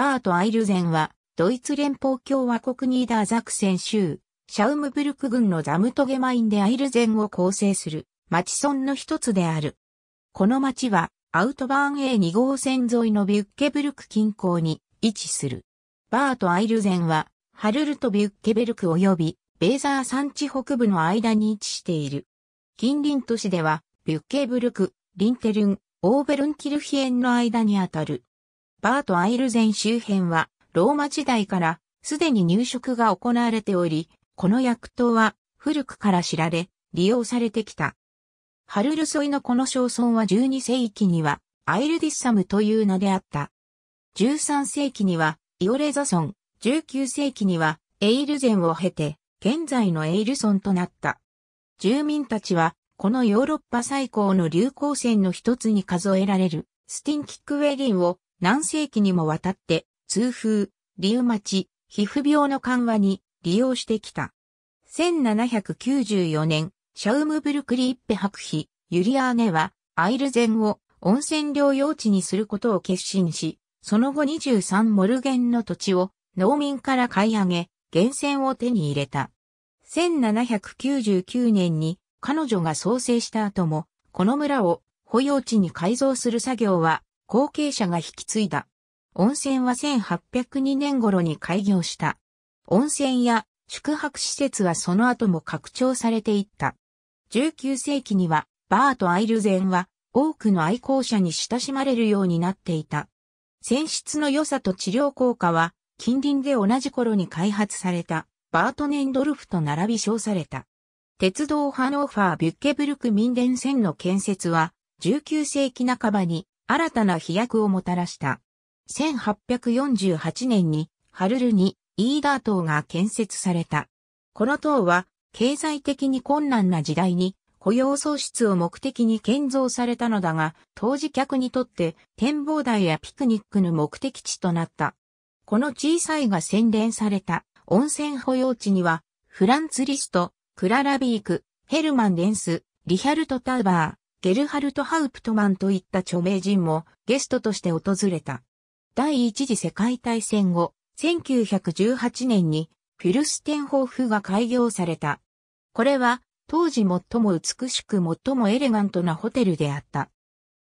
バート・アイルゼンは、ドイツ連邦共和国ニーダーザクセン州、シャウムブルク郡のザムトゲマインでアイルゼンを構成する町村の一つである。この町は、アウトバーン A2 号線沿いのビュッケブルク近郊に位置する。バート・アイルゼンは、ハルルトビュッケベルク及びベーザー山地北部の間に位置している。近隣都市では、ビュッケブルク、リンテルン、オーベルンキルヒエンの間にあたる。バート・アイルゼン周辺は、ローマ時代からすでに入植が行われており、この薬湯は古くから知られ、利用されてきた。ハルルソイのこの小村は12世紀にはアイルディッサムという名であった。13世紀にはイオレザ村、19世紀にはエイルゼンを経て現在のエイル村となった。住民たちはこのヨーロッパ最高の流行線の一つに数えられるスティンキックウェリンを何世紀にもわたって痛風、リウマチ、皮膚病の緩和に利用してきた。1794年、シャウムブルクリッペ伯妃、ユリアーネは、アイルゼンを温泉療養地にすることを決心し、その後23モルゲンの土地を農民から買い上げ、源泉を手に入れた。1799年に彼女が創生した後も、この村を保養地に改造する作業は後継者が引き継いだ。温泉は1802年頃に開業した。温泉や宿泊施設はその後も拡張されていった。19世紀にはバーとアイルゼンは多くの愛好者に親しまれるようになっていた。泉質の良さと治療効果は近隣で同じ頃に開発されたバートネンドルフと並び称された。鉄道ハノーファー・ビュッケブルク民電線の建設は19世紀半ばに新たな飛躍をもたらした。1848年にハルルにイーダー島が建設された。この島は経済的に困難な時代に雇用創出を目的に建造されたのだが、当時客にとって展望台やピクニックの目的地となった。この小さいが洗練された温泉保養地には、フランツ・リスト、クララ・ビーク、ヘルマン・レンス、リヒャルト・タウバー、ゲルハルト・ハウプトマンといった著名人もゲストとして訪れた。第一次世界大戦後、1918年にフィルステンホーフが開業された。これは当時最も美しく最もエレガントなホテルであった。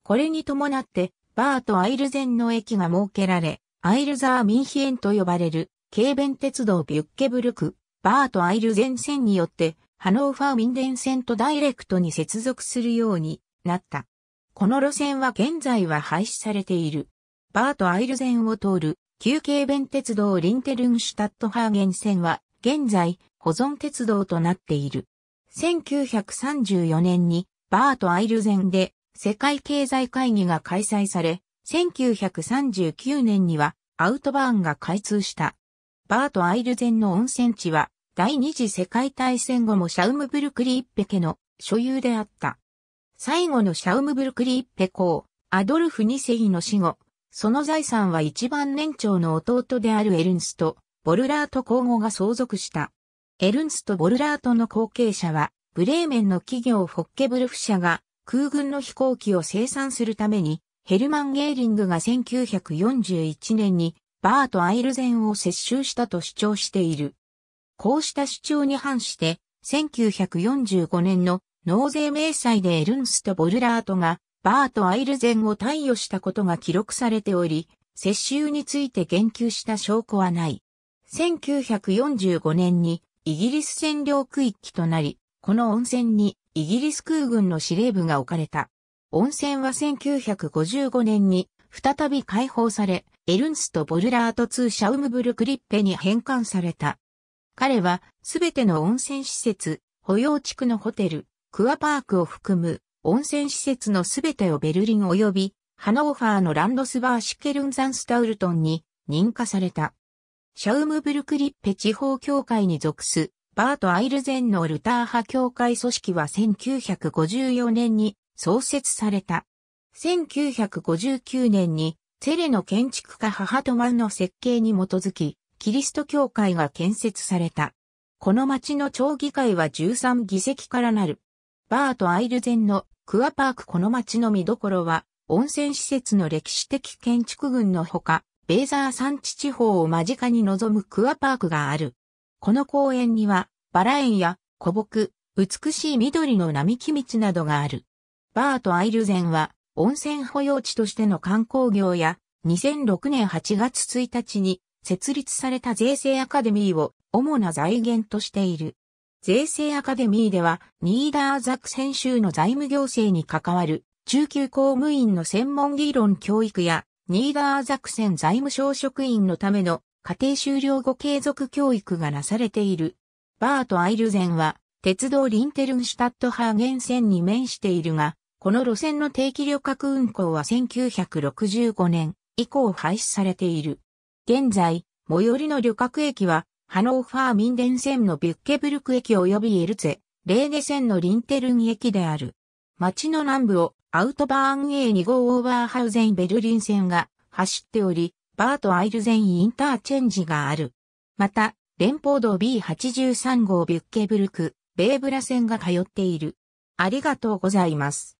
これに伴ってバーとアイルゼンの駅が設けられ、アイルザー・ミンヒエンと呼ばれる軽便鉄道ビュッケブルク、バーとアイルゼン線によってハノーファー・ミンデン線とダイレクトに接続するようになった。この路線は現在は廃止されている。バーとアイルゼンを通る旧京弁鉄道リンテルンシュタットハーゲン線は現在保存鉄道となっている。1934年にバーとアイルゼンで世界経済会議が開催され、1939年にはアウトバーンが開通した。バーとアイルゼンの温泉地は第二次世界大戦後もシャウムブルクリーッペ家の所有であった。最後のシャウムブルクリーッペ公、アドルフ2世の死後、その財産は一番年長の弟であるエルンスト、ボルラート皇后が相続した。エルンスト・ボルラートの後継者は、ブレーメンの企業フォッケブルフ社が空軍の飛行機を生産するために、ヘルマン・ゲーリングが1941年にバーとアイルゼンを接収したと主張している。こうした主張に反して、1945年の納税明細でエルンスト・ボルラートがバーとアイルゼンを貸与したことが記録されており、接収について言及した証拠はない。1945年にイギリス占領区域となり、この温泉にイギリス空軍の司令部が置かれた。温泉は1955年に再び解放され、エルンスト・ボルラート2シャウムブルクリッペに返還された。彼はすべての温泉施設、保養地区のホテル、クアパークを含む温泉施設のすべてをベルリン及びハノーファーのランドスバーシケルンザンスタウルトンに認可された。シャウムブルクリッペ地方協会に属すバート・アイルゼンのルター派協会組織は1954年に創設された。1959年にセレの建築家母トマンの設計に基づき、キリスト教会が建設された。この町の町議会は13議席からなる。バート・アイルゼンのクアパークこの町の見どころは、温泉施設の歴史的建築群のほか、ベーザー山地地方を間近に望むクアパークがある。この公園には、バラ園や古木、美しい緑の並木道などがある。バート・アイルゼンは、温泉保養地としての観光業や、2006年8月1日に設立された税制アカデミーを主な財源としている。税制アカデミーでは、ニーダーザクセン州の財務行政に関わる中級公務員の専門議論教育や、ニーダーザクセン財務省職員のための家庭終了後継続教育がなされている。バート・アイルゼンは、鉄道リンテルンシュタットハーゲン線に面しているが、この路線の定期旅客運行は1965年以降廃止されている。現在、最寄りの旅客駅は、ハノーファーミンデン線のビュッケブルク駅及びエルツェ、レーネ線のリンテルン駅である。町の南部をアウトバーン A2 号オーバーハウゼンベルリン線が走っており、バートアイルゼンインターチェンジがある。また、連邦道 B83 号ビュッケブルク、ベーブラ線が通っている。ありがとうございます。